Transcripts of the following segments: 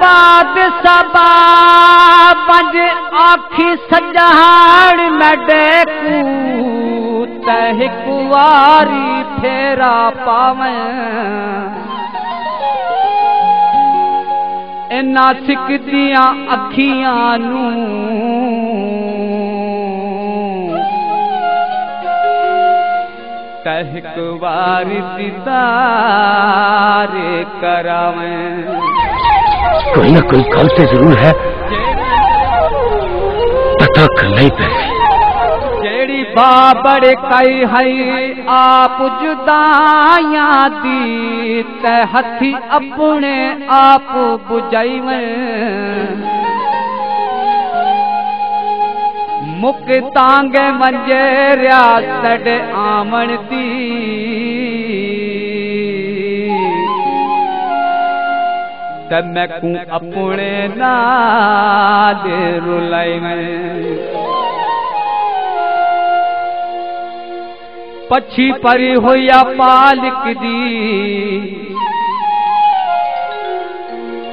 बाद सबा आखी सजाण न डेकू त हिकु फेरा पावे। इना सिकदियाँ अखियाँ नू। तहक वारी दीदारे करावें। कोई ना कोई गलती ज़रूर है। पता करना ही पैसे जेड़ी बाबड़ कई हई, आप जुदाया दी, ते हथी अपने आप बुझाई मुक तांगे मंजे रियासत आमण दी त मैं कू अपने नाल रुलाई पछी परी होया पालिक दी।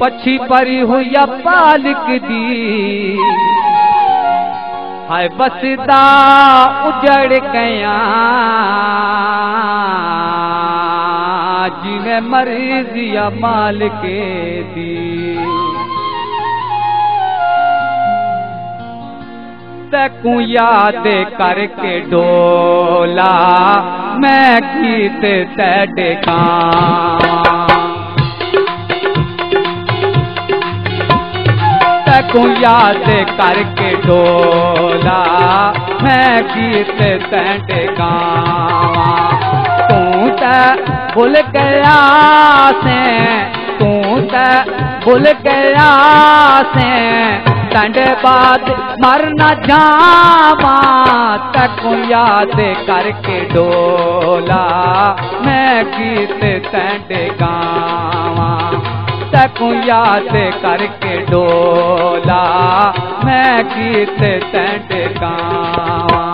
पछी परी होया पालिक दी। हाय बसदा उजड़ गया जिने मर्जिया मालिक दी। तकू याद करके डोला, मैं गीत तड़का तकू याद करके डोला, मैं गीत तड़का तू त भूल गया से, तू त भूल गया से। टंड बाद मर न जावा, तक याद करके डोला। मैं गीत तंड गावा, तकू याद करके डोला। मैं गीत तंड गावा।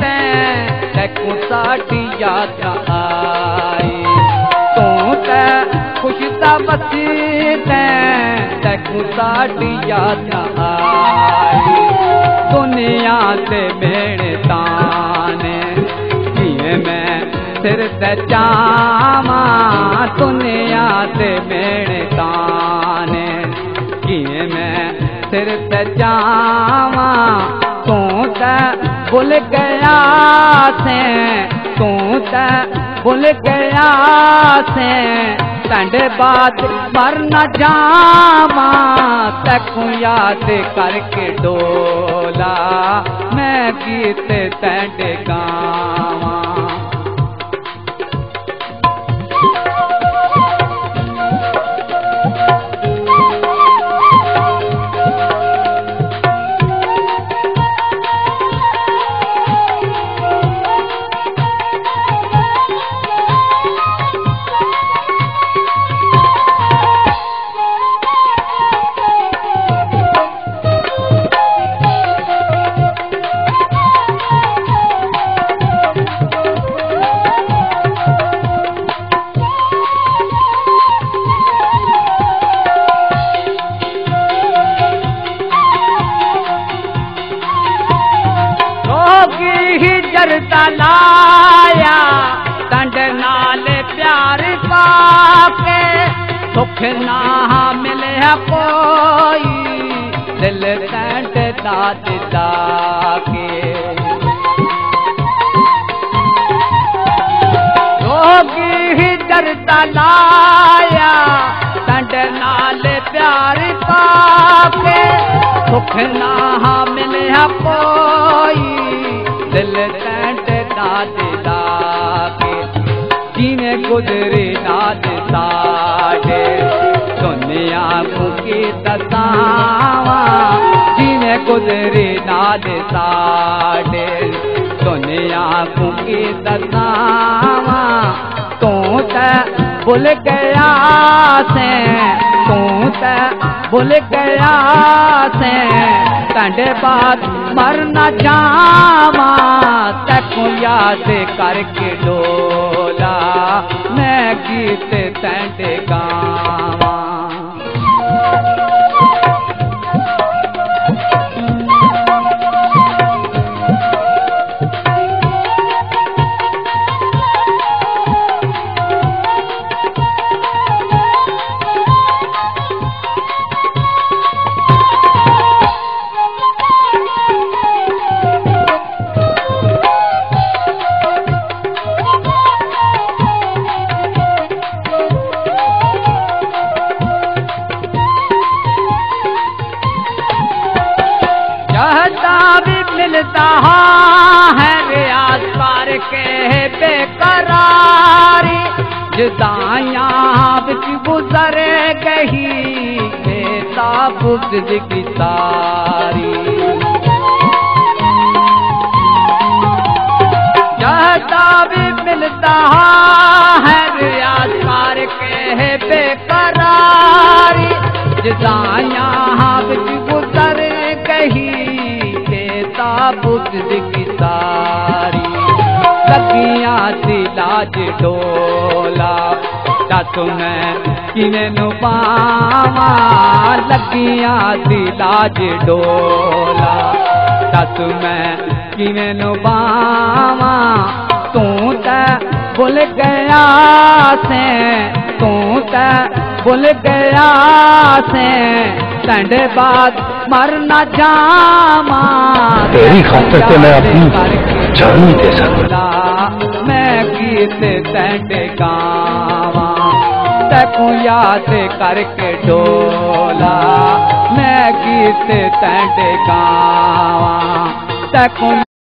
ते तकू साडी याद आई। तू ते खुश दा बसी, ते तकू साडी याद आई। दुनिया ते मेरे ताने किए मैं सिर ते चावा। दुनिया ते मेरे ताने किए मैं सिर ते जावा तू भुल गया से, तू त भुल गया से। टंड बात मर न जावा तकू याद करके डोला। मैं गीत तंड गावा। जरता लाया डंड नाल प्यार पाके, सुख ना मिले कोई, दिल तंड दाद के। जोगी जरता लाया डंड नाल प्यार पाके, सुख ना मिले कोई दिल टैंटता नाच के, जीने गुजरे नाच साडे सुनिया मुखी दसावा जीने गुजरे नाच साडे सुनिया मुखी दसावा तू ते भुल गया से तू ते भुल गया से, कंडे बाद मरना जावा। से करके डोला। मैं गीत तैंड गा जदाया बिच गुजर गही बेताबुद की तारी चाहता भी मिलता है रियाज पार के बेकरारी। जदाया बिच गुजर गही बेताबुद की तारी लगियाँ सी लाज डोला। दस मैं किने नु पावा लगियाँ सी लाज डोला। दस मैं किने नु पावा तू ते भुल गया से तू ते भुल गया से संडे बाद मर न जावा। तेरी खातिर तो मैं अपनी जान दे सकता। मैं गीत तैंडे गावा तैको याद करके डोला। मैं गीत तेंडे गावा तैको